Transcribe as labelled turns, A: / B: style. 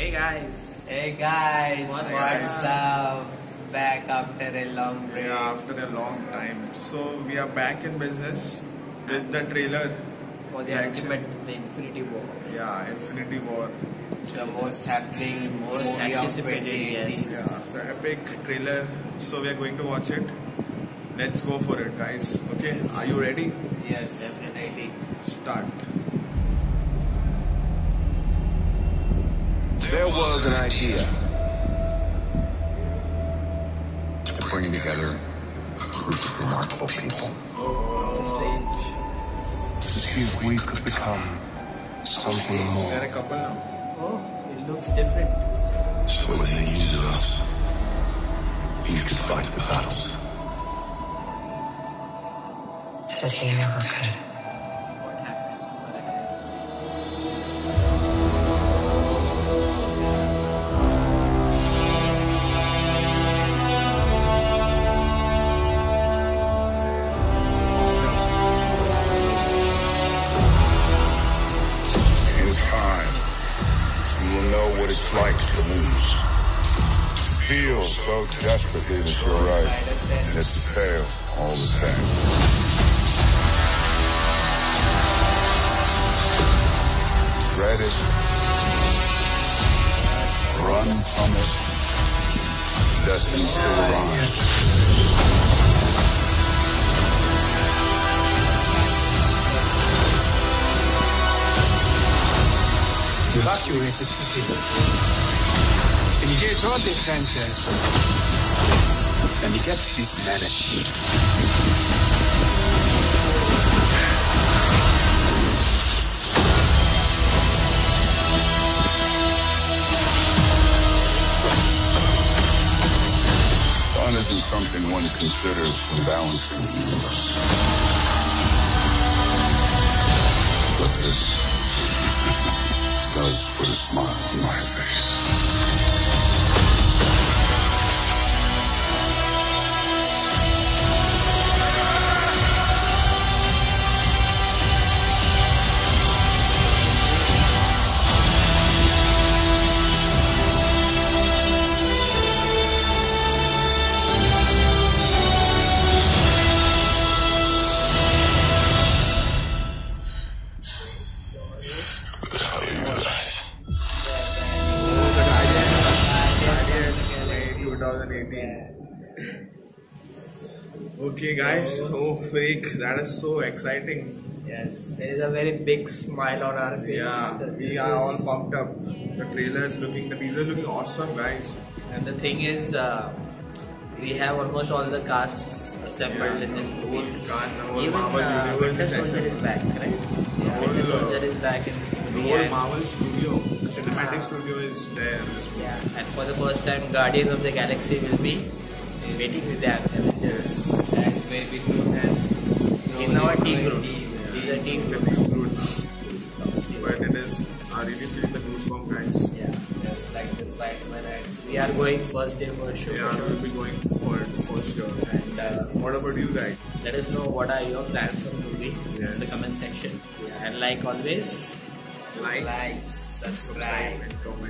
A: Hey guys.
B: Hey guys,
A: What's
B: what's
A: up?
B: up? Back after a long break.
C: Yeah, after a long time. So we are back in business with the trailer.
A: For the
C: Action.
A: ultimate, the Infinity War.
C: Yeah, Infinity War.
B: The most happening
A: Most
B: movie of
A: anticipated, yes.
C: Yeah, the epic trailer. So we are going to watch it. Let's go for it, guys. Okay, are you ready?
B: Yes,
A: Definitely.
C: Start.
D: Was an idea to bring together a group of remarkable people
A: Oh,
D: to see if we could become something
C: We are
D: more.
C: a couple now.
A: Oh, it looks different.
D: So when they needed us, we could fight the battles.
E: Said he never could.
D: It's like to lose. Feel so desperately that you're right, and that you fail all the time. Dread it. Run from it. Destiny still arrives.
F: Evacuate the city. Engage all defenses. And get this managed.
D: Fun isn't something one considers when balancing the universe.
C: 2018. Okay, guys. Oh, fake. That is so exciting.
A: Yes. There is a very big smile on our face.
C: Yeah, we are all pumped up. The trailer is looking, the teaser is looking awesome, guys.
A: And the thing is, uh, we have almost all the casts assembled
C: Yeah.
A: in this
C: The
A: movie.
C: whole cast, the whole
A: Even
C: Marvel
A: uh, Winter
C: is
A: Soldier
C: assembled.
A: is back, right? Yeah,
C: whole,
A: Winter
C: uh,
A: Soldier is back in
C: The
A: movie.
C: whole Marvel studio, the cinematic
A: Yeah.
C: studio is there in this movie.
A: Yeah, and for the first time, Guardians of the Galaxy will be waiting with the Avengers.
B: And baby Groot has
A: In our team group.
B: Yeah.
A: These are team
C: It's a
A: group.
C: big group. But it is, I really feel the goosebump, guys.
A: Yeah,
B: Just like the Spider-Man and
A: we are going first day for show
C: Yeah,
A: for
C: we'll be going for it for sure.
A: And uh,
C: What about you guys?
A: let us know what are your plans for the movie in the comment section. And like always,
C: Like,
B: like,
C: subscribe,
B: subscribe.
C: and comment.
B: Yeah.